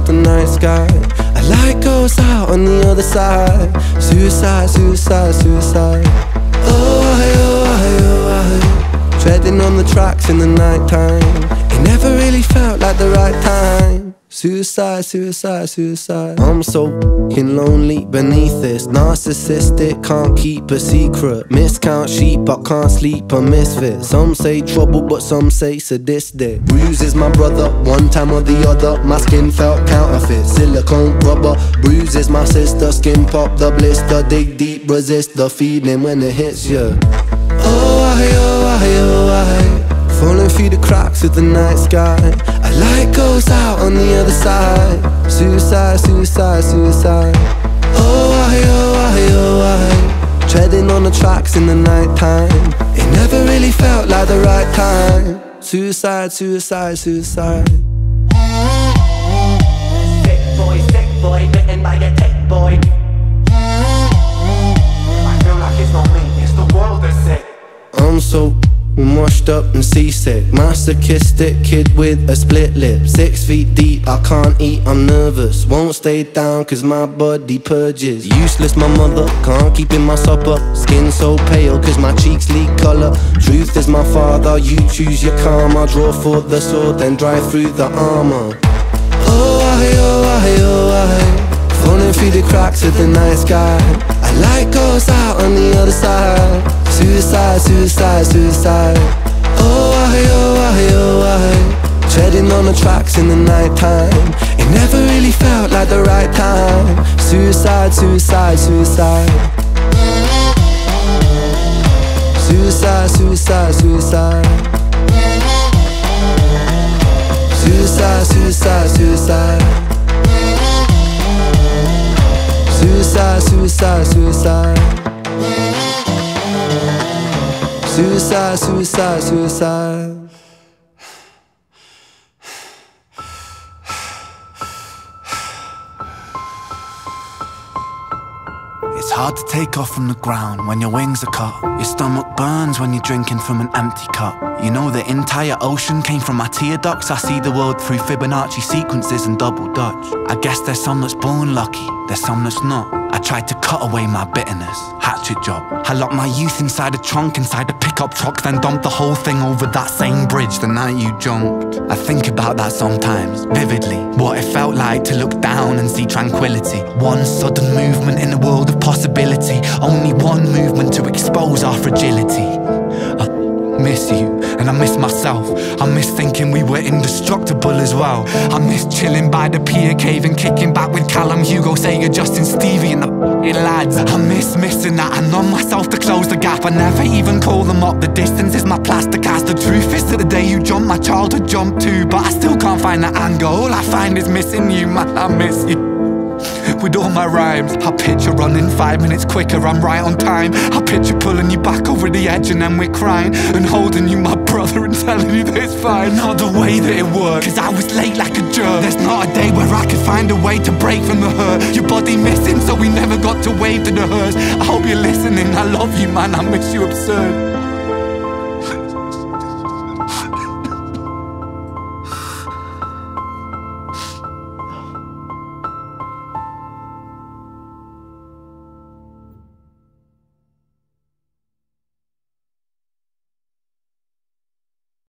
night sky. A light goes out on the other side. Suicide, suicide, suicide. Oh, I, oh, I, oh, I. Treading on the tracks in the night time. It never really felt like the right time. Suicide, suicide, suicide. I'm so lonely beneath this. Narcissistic, can't keep a secret. Miscount sheep, I can't sleep, a misfit. Some say trouble, but some say sadistic. Bruises my brother, one time or the other. My skin felt counterfeit. Silicone rubber. Bruises my sister, skin pop the blister. Dig deep, resist the feeling when it hits you. Oh, I, oh, I, oh, I. Through the cracks of the night sky. A light goes out on the other side. Suicide, suicide, suicide. Oh, I, oh, I, oh, I Treading on the tracks in the night time. It never really felt like the right time. Suicide, suicide, suicide. Sick boy, sick boy, bitten by a boy. I feel like it's not me, it's the world that's sick. I'm so washed up and seasick. Masochistic kid with a split lip. Six feet deep, I can't eat, I'm nervous. Won't stay down cause my body purges. Useless my mother, can't keep in my supper. Skin so pale cause my cheeks leak colour Truth is my father, you choose your karma. Draw for the sword, then drive through the armor. Oh, I, oh, I, oh, I Falling through the cracks of the night sky. A light goes out on the other side Suicide, suicide, suicide. Oh, I, oh, I, oh, I Treading on the tracks in the night time It never really felt like the right time. Suicide, suicide, suicide. Suicide, suicide, suicide. Suicide, suicide, suicide. Suicide, suicide, suicide Suicide, suicide, suicide It's hard to take off from the ground when your wings are cut. Your stomach burns when you're drinking from an empty cup. You know the entire ocean came from my tear ducts. I see the world through Fibonacci sequences and double Dutch. I guess there's some that's born lucky, there's some that's not. I tried to cut away my bitterness, hatchet job. I locked my youth inside a trunk, inside a pickup truck, then dumped the whole thing over that same bridge the night you jumped. I think about that sometimes, vividly. What it felt like to look down and see tranquility. One sudden movement in a world of possibility. Only one movement to expose our fragility. I miss myself. I miss thinking we were indestructible as well. I miss chilling by the pier cave and kicking back with Callum Hugo, Sega, Justin Stevie, and the lads. I miss missing that. I numb myself to close the gap. I never even call them up. The distance is my plaster cast. The truth is that the day you jumped, my childhood jumped too. But I still can't find that anger. All I find is missing you, man. I miss you. With all my rhymes, I picture running five minutes quicker, I'm right on time. I picture pulling you back over the edge and then we're crying and holding you, my brother, and telling you that it's fine. Not the way that it worked, cause I was late like a jerk. There's not a day where I could find a way to break from the hurt. Your body missing, so we never got to wave to the hearse. I hope you're listening, I love you, man, I miss you absurd.